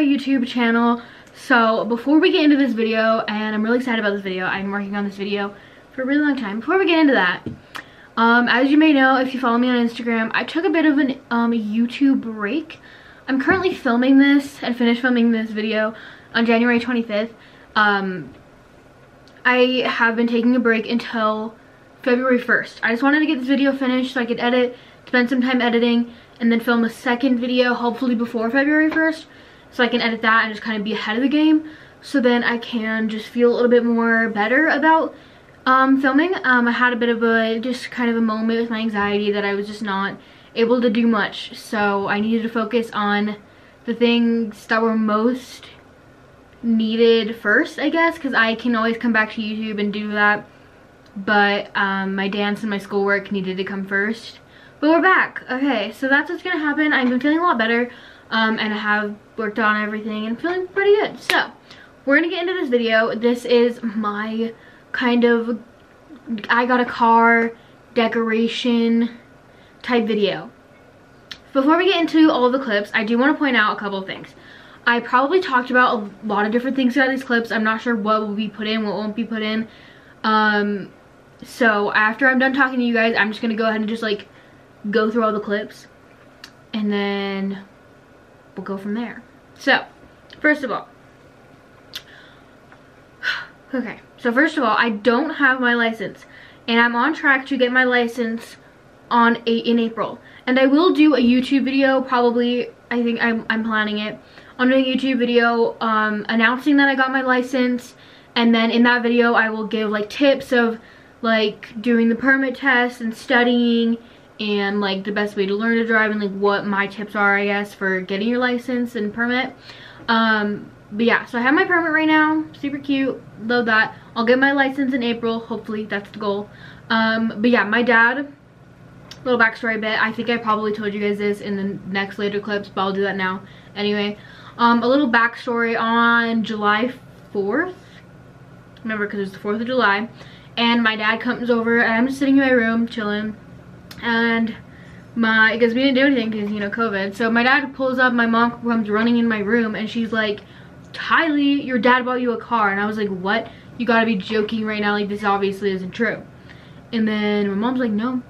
my YouTube channel. So before we get into this video, and I'm really excited about this video, I'm working on this video for a really long time. Before we get into that, um, as you may know, if you follow me on Instagram, I took a bit of an um, YouTube break. I'm currently filming this and finished filming this video on January 25th. Um, I have been taking a break until February 1st. I just wanted to get this video finished so I could edit, spend some time editing, and then film a second video hopefully before February 1st so I can edit that and just kind of be ahead of the game so then I can just feel a little bit more better about um, filming. Um, I had a bit of a, just kind of a moment with my anxiety that I was just not able to do much so I needed to focus on the things that were most needed first I guess because I can always come back to YouTube and do that but um, my dance and my schoolwork needed to come first but we're back. Okay, so that's what's gonna happen. I'm feeling a lot better um, and I have worked on everything and feeling pretty good. So, we're gonna get into this video. This is my kind of, I got a car decoration type video. Before we get into all the clips, I do want to point out a couple things. I probably talked about a lot of different things about these clips. I'm not sure what will be put in, what won't be put in. Um, so after I'm done talking to you guys, I'm just going to go ahead and just like go through all the clips and then we'll go from there. So, first of all, okay, so first of all, I don't have my license and I'm on track to get my license on eight in April. And I will do a YouTube video, probably, I think I'm, I'm planning it, on a YouTube video um, announcing that I got my license. And then in that video, I will give like tips of like doing the permit test and studying and like the best way to learn to drive and like what my tips are I guess for getting your license and permit. Um but yeah so I have my permit right now. Super cute. Love that. I'll get my license in April. Hopefully that's the goal. Um but yeah my dad little backstory bit. I think I probably told you guys this in the next later clips but I'll do that now. Anyway um a little backstory on July 4th remember because it's the 4th of July. And my dad comes over and I'm just sitting in my room chilling and my because we didn't do anything because you know covid. So my dad pulls up my mom comes running in my room and she's like Tylee your dad bought you a car. And i was like what? You gotta be joking right now. Like this obviously isn't true. And then my mom's like no.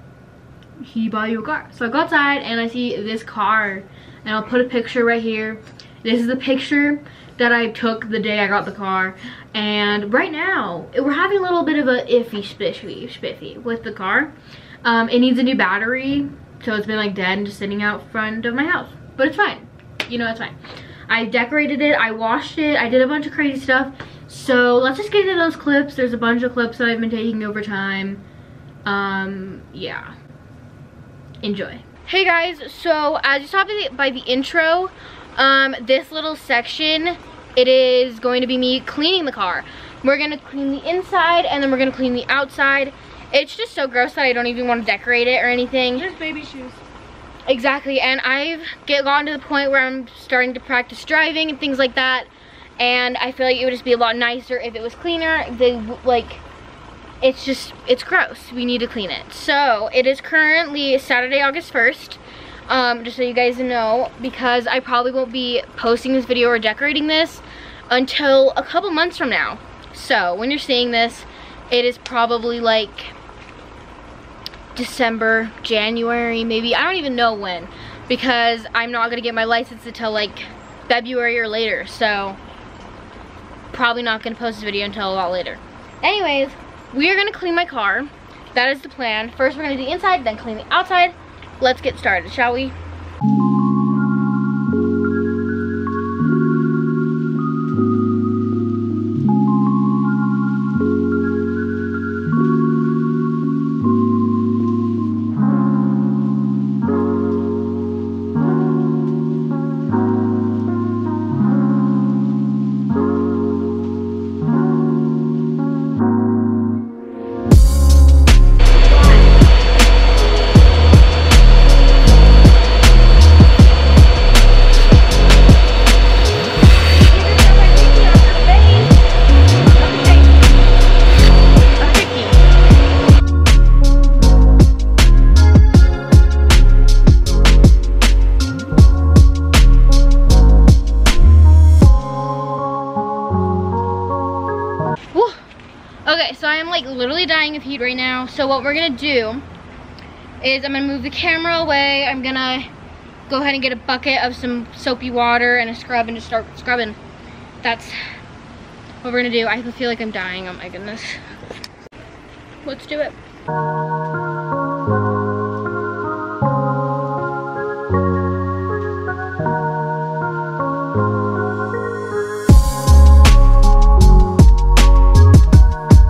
He bought you a car. So i go outside and i see this car and i'll put a picture right here. This is the picture that i took the day i got the car. And right now we're having a little bit of a iffy spiffy spiffy with the car um, it needs a new battery, so it's been like dead and just sitting out front of my house. But it's fine. You know, it's fine. I decorated it, I washed it, I did a bunch of crazy stuff. So let's just get into those clips. There's a bunch of clips that I've been taking over time. Um, yeah. Enjoy. Hey guys, so as you saw by the, by the intro, um, this little section, it is going to be me cleaning the car. We're gonna clean the inside and then we're gonna clean the outside it's just so gross that I don't even want to decorate it or anything. There's baby shoes. Exactly, and I've get gotten to the point where I'm starting to practice driving and things like that, and I feel like it would just be a lot nicer if it was cleaner. They like, it's just it's gross. We need to clean it. So it is currently Saturday, August 1st. Um, just so you guys know, because I probably won't be posting this video or decorating this until a couple months from now. So when you're seeing this, it is probably like December, January, maybe. I don't even know when because I'm not gonna get my license until like February or later. So probably not gonna post this video until a lot later. Anyways, we are gonna clean my car. That is the plan. First we're gonna do the inside, then clean the outside. Let's get started, shall we? So what we're gonna do is I'm gonna move the camera away. I'm gonna go ahead and get a bucket of some soapy water and a scrub and just start scrubbing. That's what we're gonna do. I feel like I'm dying, oh my goodness. Let's do it.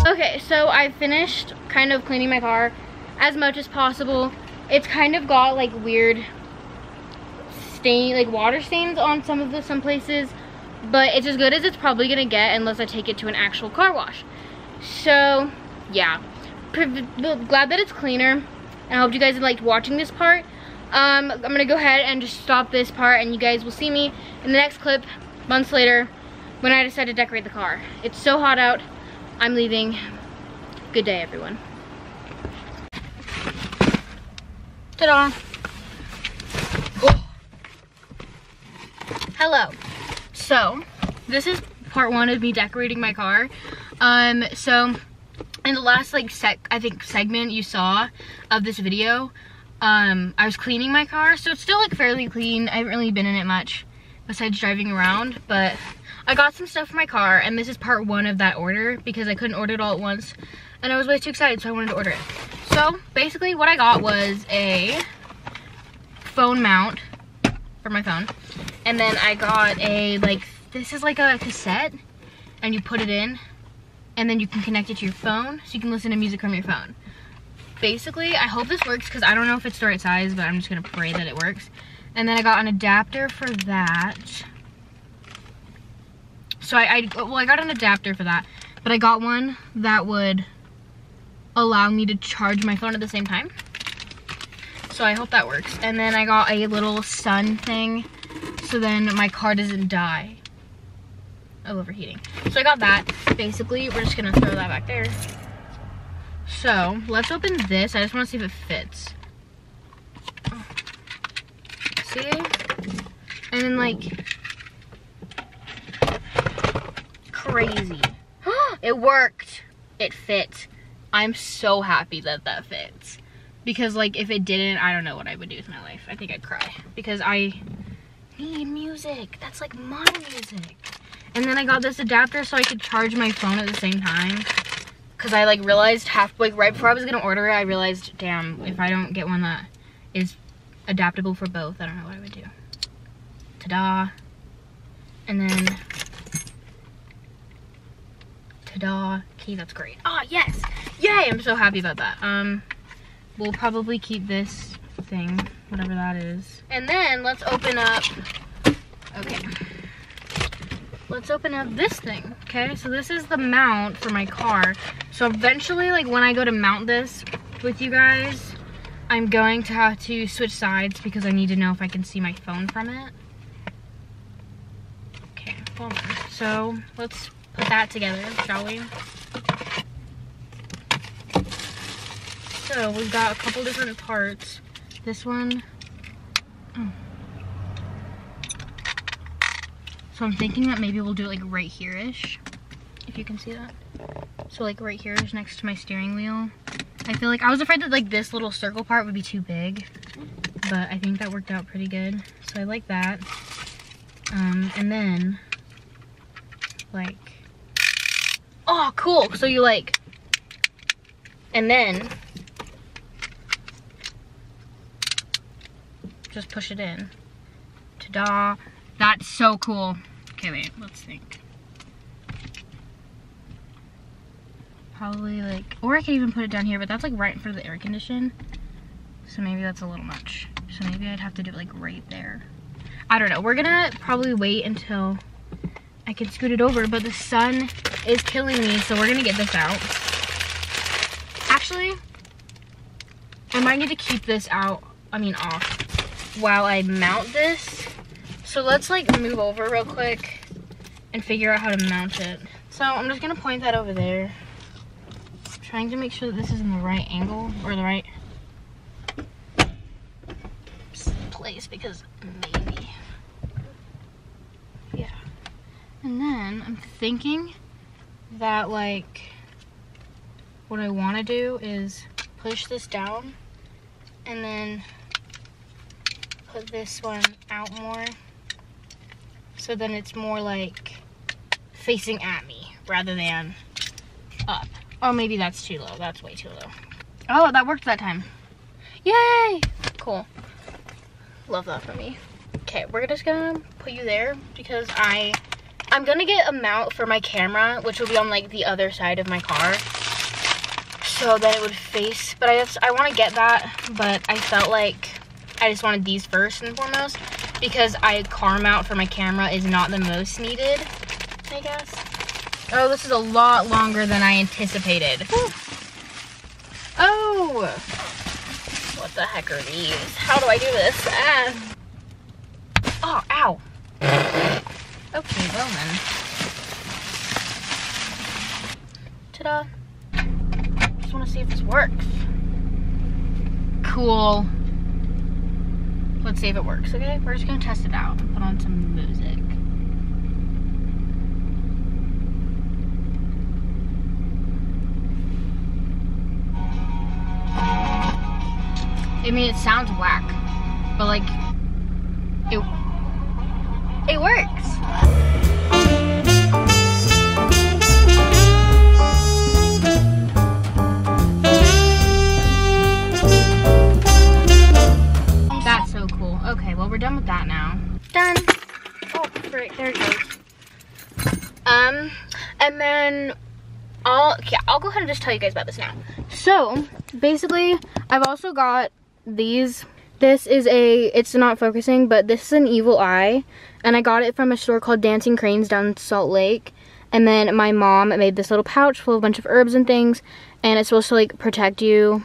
Okay, so I finished kind of cleaning my car as much as possible. It's kind of got like weird stain, like water stains on some of the, some places, but it's as good as it's probably gonna get unless I take it to an actual car wash. So, yeah, glad that it's cleaner, and I hope you guys liked watching this part. Um, I'm gonna go ahead and just stop this part, and you guys will see me in the next clip months later when I decide to decorate the car. It's so hot out, I'm leaving. Good day, everyone. Ta-da! Oh. Hello. So, this is part one of me decorating my car. Um, so, in the last, like, sec I think segment you saw of this video, um, I was cleaning my car. So, it's still, like, fairly clean. I haven't really been in it much besides driving around, but I got some stuff for my car, and this is part one of that order because I couldn't order it all at once, and I was way too excited, so I wanted to order it. So basically what I got was a phone mount for my phone. And then I got a, like, this is like a cassette and you put it in and then you can connect it to your phone so you can listen to music from your phone. Basically, I hope this works because I don't know if it's the right size, but I'm just gonna pray that it works. And then I got an adapter for that. So I, I well, I got an adapter for that, but I got one that would allow me to charge my phone at the same time. So I hope that works. And then I got a little sun thing so then my car doesn't die of overheating. So I got that. Basically, we're just gonna throw that back there. So let's open this. I just wanna see if it fits. See? And then like, crazy. it worked. It fit. I'm so happy that that fits. Because like if it didn't, I don't know what I would do with my life. I think I'd cry. Because I need music. That's like my music. And then I got this adapter so I could charge my phone at the same time. Cause I like realized half, like right before I was gonna order it, I realized, damn, if I don't get one that is adaptable for both, I don't know what I would do. Ta-da. And then, ta-da. Okay, that's great. Ah, oh, yes. Yay, I'm so happy about that. Um, we'll probably keep this thing, whatever that is. And then let's open up, okay. Let's open up this thing, okay? So this is the mount for my car. So eventually, like when I go to mount this with you guys, I'm going to have to switch sides because I need to know if I can see my phone from it. Okay, hold on. So let's put that together, shall we? So we've got a couple different parts. This one. Oh. So I'm thinking that maybe we'll do it like right here-ish. If you can see that. So like right here is next to my steering wheel. I feel like I was afraid that like this little circle part would be too big. But I think that worked out pretty good. So I like that. Um, and then like oh cool so you like and then just push it in. Ta-da. That's so cool. Okay, wait, let's think. Probably like, or I could even put it down here, but that's like right in front of the air condition. So maybe that's a little much. So maybe I'd have to do it like right there. I don't know. We're gonna probably wait until I can scoot it over, but the sun is killing me, so we're gonna get this out. Actually, I might need to keep this out, I mean off while I mount this. So let's like move over real quick and figure out how to mount it. So I'm just gonna point that over there. Trying to make sure that this is in the right angle or the right place because maybe. Yeah. And then I'm thinking that like what I want to do is push this down and then put this one out more. So then it's more like facing at me rather than up. Oh, maybe that's too low. That's way too low. Oh, that worked that time. Yay! Cool. Love that for me. Okay, we're just gonna put you there because I, I'm gonna get a mount for my camera, which will be on like the other side of my car. So that it would face, but I just, I wanna get that, but I felt like I just wanted these first and foremost because I car mount for my camera is not the most needed, I guess. Oh, this is a lot longer than I anticipated. Oh! What the heck are these? How do I do this? Ah. Oh, ow. Okay, well then. Ta-da. Just want to see if this works. Cool. Let's see if it works, okay? We're just gonna test it out. Put on some music. I mean, it sounds whack, but like, it, it done with that now. Done. Oh, right, there it goes. Um, and then I'll, yeah, I'll go ahead and just tell you guys about this now. So, basically, I've also got these. This is a, it's not focusing, but this is an evil eye. And I got it from a store called Dancing Cranes down Salt Lake. And then my mom made this little pouch full of a bunch of herbs and things. And it's supposed to like protect you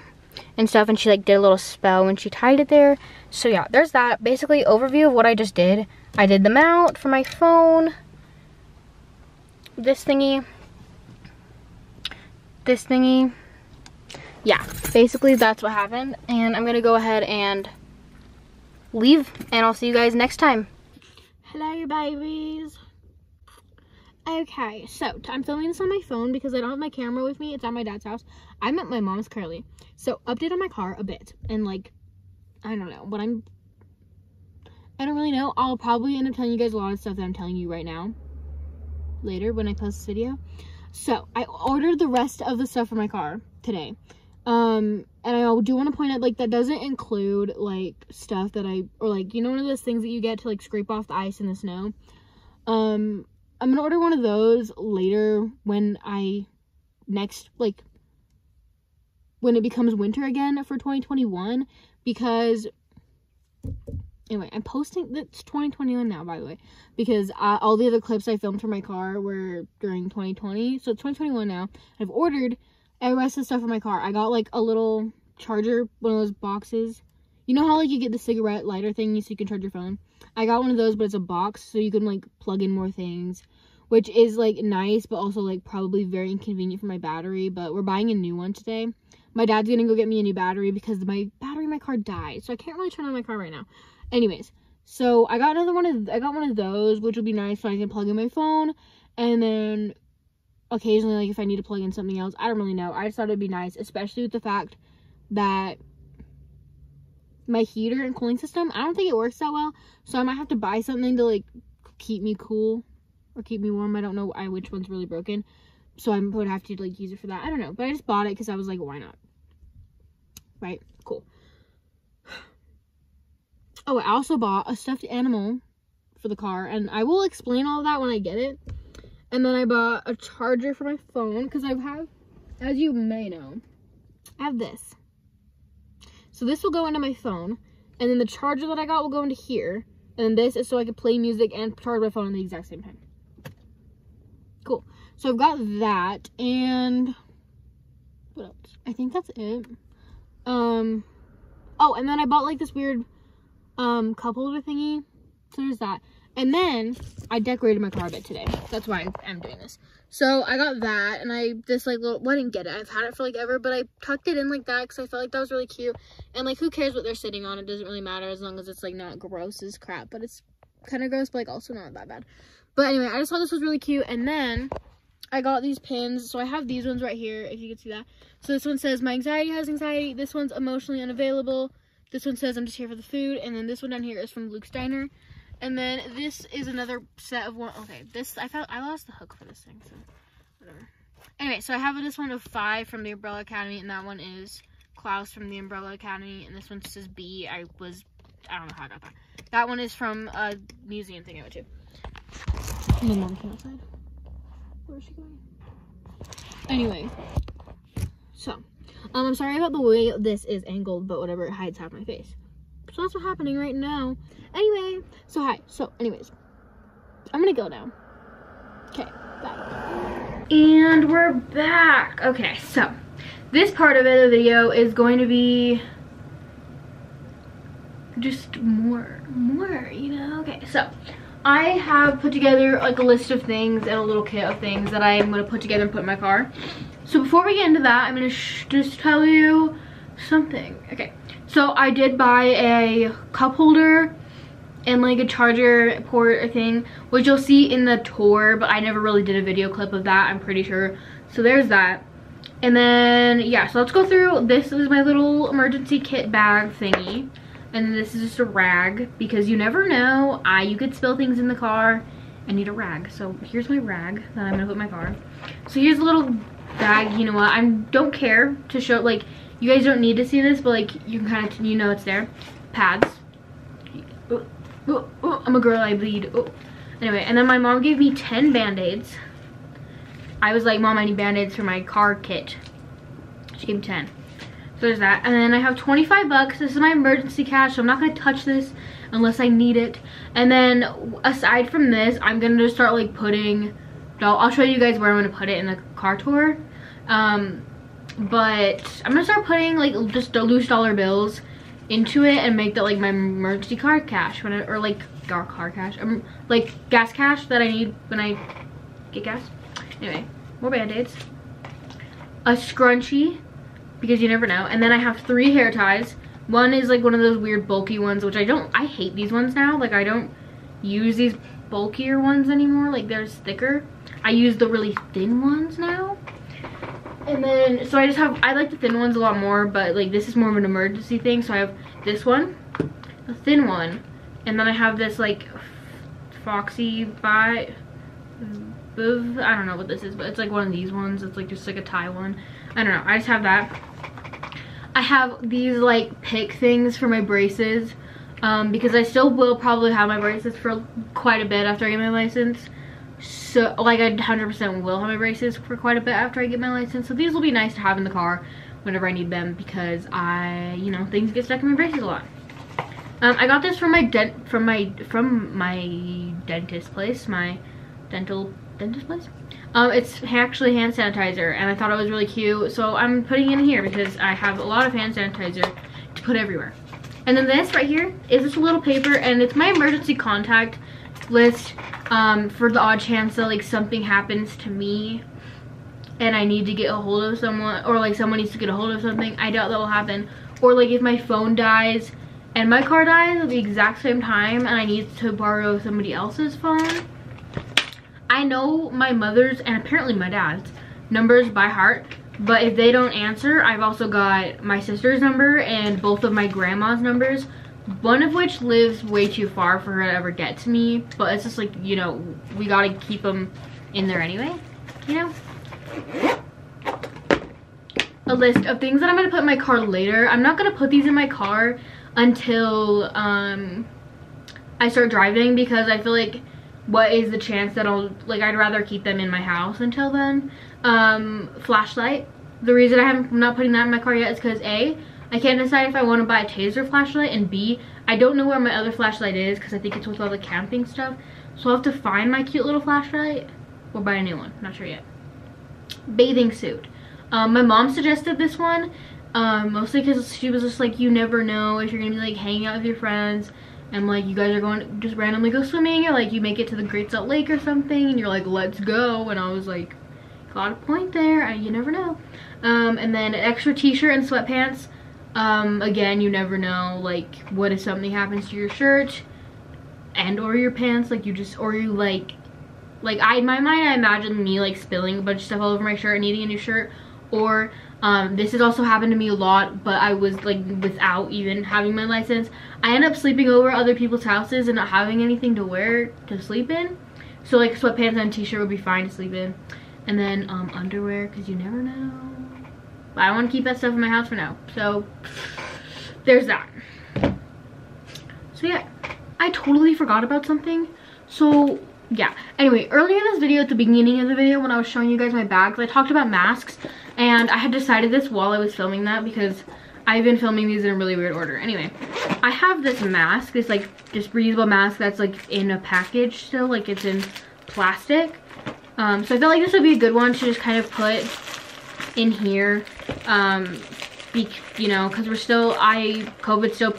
and stuff. And she like did a little spell when she tied it there. So yeah, there's that. Basically, overview of what I just did. I did the mount for my phone. This thingy. This thingy yeah, basically that's what happened. And I'm to go ahead and leave. And I'll see you guys next time. Hello, babies. Okay, so I'm filming this on my phone because I don't have my camera with me. It's at my dad's house. I'm at my mom's currently. So update on my car a bit. And like, I don't know, but I'm, I don't really know. I'll probably end up telling you guys a lot of stuff that I'm telling you right now. Later when I post this video. So I ordered the rest of the stuff for my car today. Um, and I do want to point out, like, that doesn't include, like, stuff that I, or, like, you know, one of those things that you get to, like, scrape off the ice in the snow. Um, I'm gonna order one of those later when I, next, like, when it becomes winter again for 2021, because, anyway, I'm posting, that's 2021 now, by the way, because uh, all the other clips I filmed for my car were during 2020, so it's 2021 now. I've ordered I rest of the stuff for my car. I got like a little charger, one of those boxes. You know how like you get the cigarette lighter thing so you can charge your phone? I got one of those, but it's a box so you can like plug in more things, which is like nice, but also like probably very inconvenient for my battery. But we're buying a new one today. My dad's gonna go get me a new battery because my battery in my car died, so I can't really turn on my car right now. Anyways, so I got another one of I got one of those, which will be nice so I can plug in my phone, and then occasionally like if I need to plug in something else. I don't really know. I just thought it'd be nice, especially with the fact that my heater and cooling system, I don't think it works that well. So I might have to buy something to like keep me cool or keep me warm. I don't know I, which one's really broken. So I would have to like use it for that. I don't know. But I just bought it because I was like, why not? Right? Cool. Oh, I also bought a stuffed animal for the car. And I will explain all that when I get it. And then I bought a charger for my phone because I have, as you may know, I have this. So this will go into my phone. And then the charger that I got will go into here. And then this is so I can play music and charge my phone at the exact same time. Cool. So I've got that. And what else? I think that's it. Um, oh, and then I bought like this weird um cup holder thingy. So there's that. And then I decorated my car a bit today. That's why I'm doing this. So I got that and I this like little, well, I didn't get it. I've had it for like ever, but I tucked it in like that because I felt like that was really cute. And like who cares what they're sitting on? It doesn't really matter as long as it's like not gross as crap. But it's kind of gross, but like also not that bad. But anyway, I just thought this was really cute. And then I got these pins. So I have these ones right here, if you can see that. So this one says, my anxiety has anxiety. This one's emotionally unavailable. This one says, I'm just here for the food. And then this one down here is from Luke's Diner. And then this is another set of one. Okay, this, I found, I lost the hook for this thing, so whatever. Anyway, so I have this one of five from the Umbrella Academy, and that one is Klaus from the Umbrella Academy, and this one says B. I was, I don't know how I got that. That one is from a museum thing I went to. My mom came outside. Where is she going? Anyway, so, um, I'm sorry about the way this is angled, but whatever, it hides half my face. So that's what's happening right now. Anyway, so hi. So, anyways, I'm gonna go now. Okay, bye. And we're back. Okay, so this part of the video is going to be just more, more, you know? Okay, so I have put together like a list of things and a little kit of things that I'm gonna put together and put in my car. So before we get into that, I'm gonna just tell you something. Okay, so I did buy a cup holder and like a charger port thing, which you'll see in the tour, but I never really did a video clip of that, I'm pretty sure. So there's that. And then, yeah, so let's go through. This is my little emergency kit bag thingy. And this is just a rag because you never know. I you could spill things in the car. I need a rag. So here's my rag that I'm gonna put in my car. So here's a little bag. You know what? I don't care to show like you guys don't need to see this, but like you can kind of you know it's there. Pads. Oh, oh, oh, I'm a girl. I bleed. Anyway, and then my mom gave me 10 band-aids. I was like, Mom, I need band-aids for my car kit. She gave me 10. So there's that. And then I have 25 bucks. This is my emergency cash, so I'm not to touch this unless I need it. And then aside from this, I'm going to just start like putting, I'll, show you guys where I'm to put it in the car tour. Um, but I'm to start putting like just loose dollar bills into it and make that like my emergency car cash when I, or like car car cash um, like gas cash that I need when I get gas anyway more band-aids a scrunchie because you never know. And then I have three hair ties. One is like one of those weird bulky ones, which I don't, I hate these ones now. Like I don't use these bulkier ones anymore. Like they're thicker. I use the really thin ones now. And then, so I just have, I like the thin ones a lot more, but like this is more of an emergency thing. So I have this one, a thin one. And then I have this like Foxy by, I don't know what this is, but it's like one of these ones. It's like just like a tie one. I don't know. I just have that. I have these like pick things for my braces um, because I still will probably have my braces for quite a bit after I get my license. So like I 100% will have my braces for quite a bit after I get my license. So these will be nice to have in the car whenever I need them because I, you know, things get stuck in my braces a lot. Um, I got this from my dent from my from my dentist place, my dental dentist place. Um, it's actually hand sanitizer and I thought it was really cute. So I'm putting it in here because I have a lot of hand sanitizer to put everywhere. And then this right here is just a little paper and it's my emergency contact list um, for the odd chance that like something happens to me and I need to get a hold of someone or like someone needs to get a hold of something. I doubt that will happen. Or like if my phone dies and my car dies at the exact same time and I need to borrow somebody else's phone I know my mother's and apparently my dad's numbers by heart. But if they don't answer, I've also got my sister's number and both of my grandma's numbers. One of which lives way too far for her to ever get to me. But it's just like, you know, we gotta keep them in there anyway. You know? A list of things that I'm gonna put in my car later. I'm not gonna put these in my car until um, I start driving because I feel like what is the chance that I'll, like, I'd rather keep them in my house until then. Um, flashlight. The reason I'm not putting that in my car yet is because A, I can't decide if I want to buy a taser flashlight, and B, I don't know where my other flashlight is because I think it's with all the camping stuff. So I'll have to find my cute little flashlight or buy a new one. Not sure yet. Bathing suit. Um, my mom suggested this one, um, mostly because she was just like, you never know if you're going to be like hanging out with your friends and like you guys are going to just randomly go swimming or like you make it to the Great Salt Lake or something and you're like let's go and I was like got a point there I, you never know um, and then an extra t-shirt and sweatpants um, again you never know like what if something happens to your shirt and or your pants like you just or you like Like I, in my mind, I imagine me like spilling a bunch of stuff all over my shirt and needing a new shirt. Or um, this has also happened to me a lot, but I was like without even having my license. I end up sleeping over other people's houses and not having anything to wear to sleep in. So like sweatpants and t-shirt would be fine to sleep in. And then um, underwear, because you never know. I want to keep that stuff in my house for now. So there's that. So yeah, I totally forgot about something. So yeah. Anyway, earlier in this video, at the beginning of the video, when I was showing you guys my bags, I talked about masks. And I had decided this while I was filming that because I've been filming these in a really weird order. Anyway, I have this mask, this like just reusable mask that's like in a package still, like it's in plastic. Um, so I felt like this would be a good one to just kind of put in here. Um, be, you know, because we're still, I, COVID still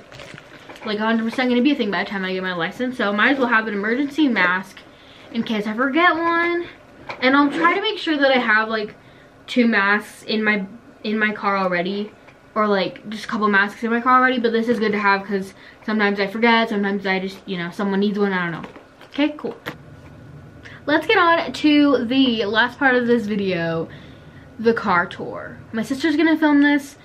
like 100% going to be a thing by the time I get my license. So might as well have an emergency mask in case I forget one. And I'll try to make sure that I have like two masks in my in my car already or like just a couple masks in my car already but this is good to have because sometimes I forget sometimes I just you know someone needs one I don't know okay cool let's get on to the last part of this video the car tour my sister's gonna film this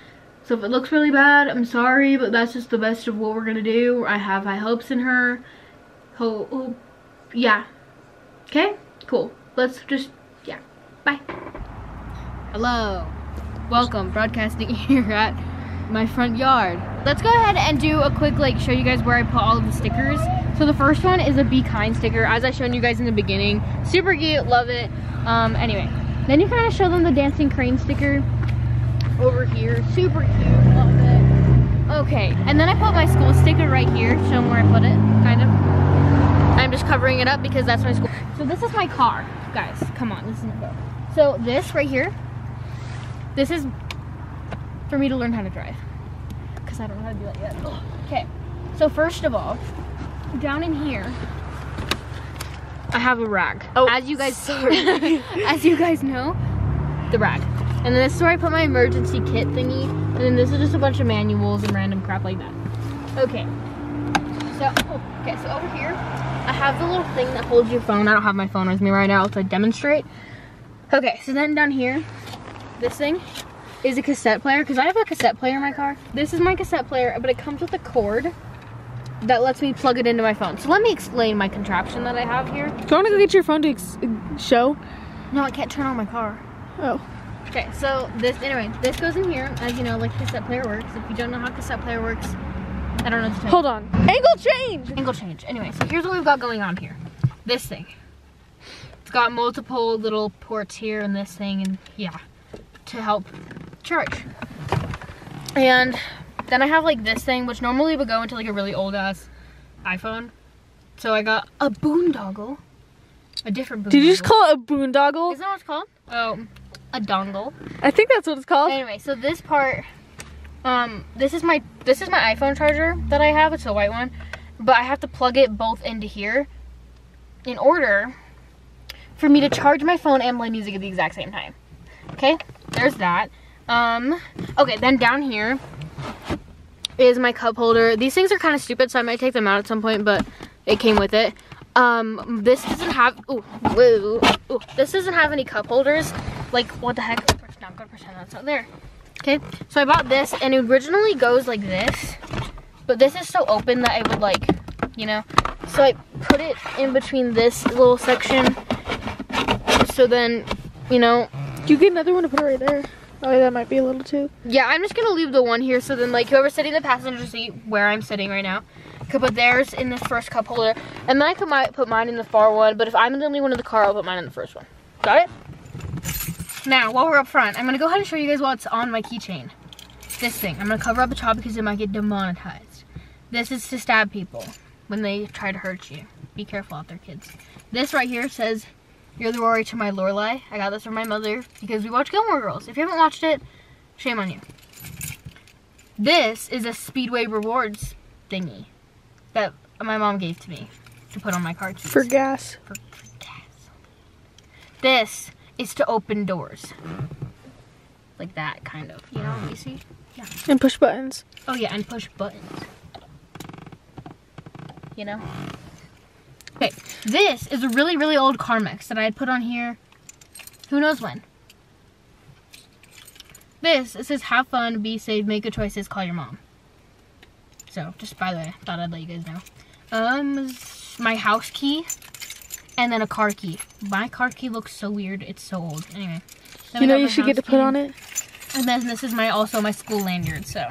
so if it looks really bad I'm sorry but that's just the best of what we're gonna do I have high hopes in her hope yeah okay cool let's just yeah bye Hello. Welcome, broadcasting here at my front yard. Let's go ahead and do a quick like show you guys where I put all of the stickers. So the first one is a Be Kind sticker, as I showed you guys in the beginning. Super cute, love it. Um, anyway, then you kind of show them the Dancing Crane sticker over here. Super cute, love it. Okay, and then I put my school sticker right here, show them where I put it, kind of. I'm just covering it up because that's my school. So this is my car, guys. Come on, this is my car. So this right here this is for me to learn how to drive. Because I don't know how to do that yet. Okay, so first of all, down in here, I have a rag. Oh, as you guys sorry. as you guys know, the rag. And then this is where I put my emergency kit thingy. And then this is just a bunch of manuals and random crap like that. Okay. So, oh, okay, so over here, I have the little thing that holds your phone. I don't have my phone with me right now to demonstrate. Okay, so then down here, this thing is a cassette player because I have a cassette player in my car. This is my cassette player, but it comes with a cord that lets me plug it into my phone. So let me explain my contraption that I have here. Do you want to go get your phone to show? No, I can't turn on my car. Oh. Okay, so this, anyway, this goes in here, as you know, like cassette player works. If you don't know how cassette player works, I don't know what to Hold on. Angle change! Angle change. Anyway, so here's what we've got going on here. This thing. It's got multiple little ports here and this thing, and yeah to help charge. And then I have like this thing, which normally would go into like a really old ass iPhone. So I got a boondoggle. A different boondoggle. Did you just call it a boondoggle? Is that what it's called? Oh, a dongle. I think that's what it's called. Anyway, so this part, um, this is my this is my iPhone charger that I have. It's a white one, but I have to plug it both into here in order for me to charge my phone and play music at the exact same time. Okay, there's that. Um, okay, then down here is my cup holder. These things are kind of stupid, so I might take them out at some point, but it came with it. Um, this doesn't have, ooh, ooh, this doesn't have any cup holders. Like, what the heck? I'm gonna pretend that's not there. Okay, so I bought this, and it originally goes like this, but this is so open that I would like, you know, so I put it in between this little section, so then, you know, you get another one to put it right there. Oh, that might be a little too. Yeah, I'm just gonna leave the one here so then like whoever's sitting in the passenger seat where I'm sitting right now could put theirs in this first cup holder. And then I could might put mine in the far one, but if I'm the only one in the car, I'll put mine in the first one. Got it? Now, while we're up front, I'm gonna go ahead and show you guys what's on my keychain. This thing. I'm gonna cover up the top because it might get demonetized. This is to stab people when they try to hurt you. Be careful out there, kids. This right here says you're the Rory to my Lorelai. I got this from my mother because we watch Gilmore Girls. If you haven't watched it, shame on you. This is a Speedway rewards thingy that my mom gave to me to put on my car keys. For gas. For, for gas. This is to open doors. Like that, kind of. You know, you see? Yeah. And push buttons. Oh yeah, and push buttons. You know? Okay, This is a really, really old Carmex that I had put on here. Who knows when? This, it says have fun, be safe, make good choices, call your mom. So, just by the way, thought I'd let you guys know. Um, my house key, and then a car key. My car key looks so weird. It's so old. Anyway. You know you should get to put on it? And then this is my also my school lanyard, so.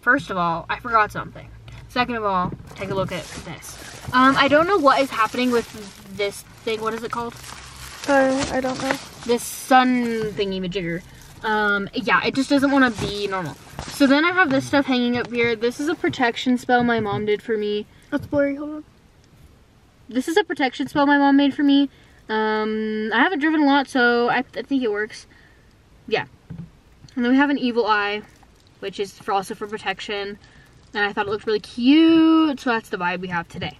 First of all, I forgot something. Second of all, take a look at this. Um, I don't know what is happening with this thing. What is it called? Uh, I don't know. This sun thingy majigger. Um, yeah, it just doesn't want to be normal. So then I have this stuff hanging up here. This is a protection spell my mom did for me. That's blurry. Hold on. This is a protection spell my mom made for me. Um, I haven't driven a lot, so I, I think it works. Yeah. And then we have an evil eye, which is for also for protection. And I thought it looked really cute, so that's the vibe we have today.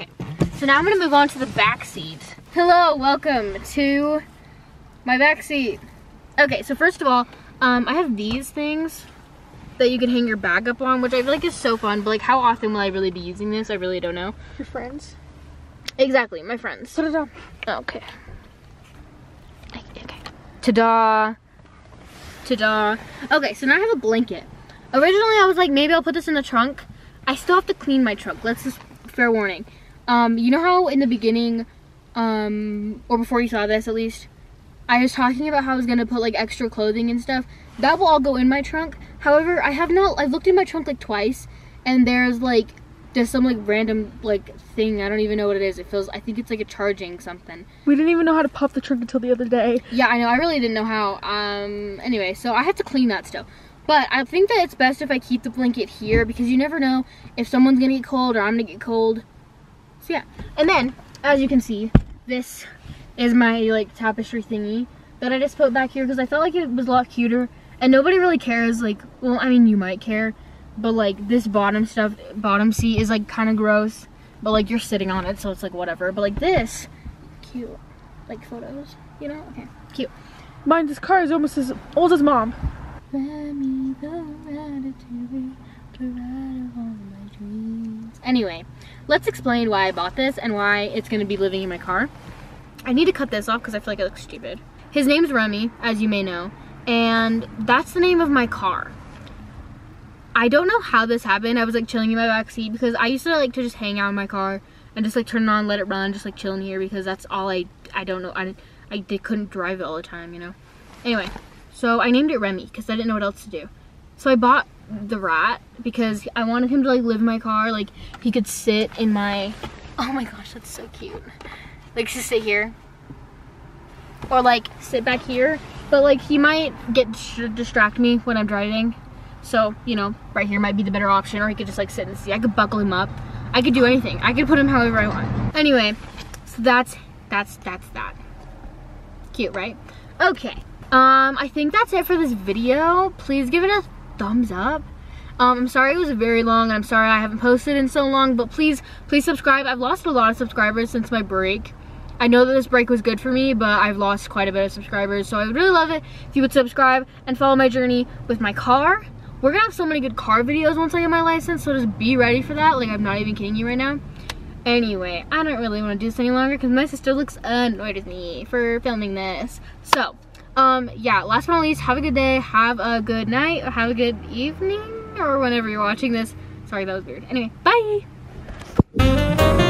Okay, so now I'm gonna move on to the back seat. Hello, welcome to my back seat. Okay, so first of all, um, I have these things that you can hang your bag up on, which I feel like is so fun, but like how often will I really be using this? I really don't know. Your friends. Exactly, my friends. Put it on. Okay. Okay. Ta-da. Ta-da. Okay, so now I have a blanket. Originally, I was like, maybe I'll put this in the trunk. I still have to clean my trunk. Let's just, fair warning. Um, you know how in the beginning, um, or before you saw this at least, I was talking about how I was going to put like extra clothing and stuff. That will all go in my trunk. However, I have not, I've looked in my trunk like twice, and there's like just some like random like thing. I don't even know what it is. It feels. I think it's like a charging something. We didn't even know how to pop the trunk until the other day. Yeah, I know. I really didn't know how. Um. Anyway, so I have to clean that still. But I think that it's best if I keep the blanket here because you never know if someone's gonna get cold or I'm gonna get cold. So yeah. And then, as you can see, this is my like tapestry thingy that I just put back here because I felt like it was a lot cuter. And nobody really cares. Like, well, I mean, you might care but like this bottom stuff bottom seat is like kind of gross but like you're sitting on it so it's like whatever but like this cute like photos you know okay cute Mine, this car is almost as old as mom. anyway let's explain why i bought this and why it's to be living in my car i need to cut this off because i feel like it looks stupid his name's remy as you may know and that's the name of my car I don't know how this happened. I was like chilling in my back seat because I used to like to just hang out in my car and just like turn it on, let it run, just like chilling here because that's all I I don't know. I I they couldn't drive it all the time, you know. Anyway, so I named it Remy because I didn't know what else to do. So I bought the rat because I wanted him to like live in my car, like he could sit in my. Oh my gosh, that's so cute. Like just sit here, or like sit back here. But like he might get distract me when I'm driving so, you know, right here might be the better option, or he could just like sit the seat. I could buckle him up. I could do anything. I could put him however I want. Anyway, so that's, that's, that's that. Cute, right? Okay. Um, I think that's it for this video. Please give it a thumbs up. Um, I'm sorry it was very long. I'm sorry I haven't posted in so long, but please, please subscribe. I've lost a lot of subscribers since my break. I know that this break was good for me, but I've lost quite a bit of subscribers, so I would really love it if you would subscribe and follow my journey with my car we're gonna have so many good car videos once I get my license, so just be ready for that. Like, I'm not even kidding you right now. Anyway, I don't really want to do this any longer because my sister looks annoyed with me for filming this. So, um yeah last but not least have a good day have a good night have a good evening or whenever you're watching this. Sorry that was weird. Anyway bye!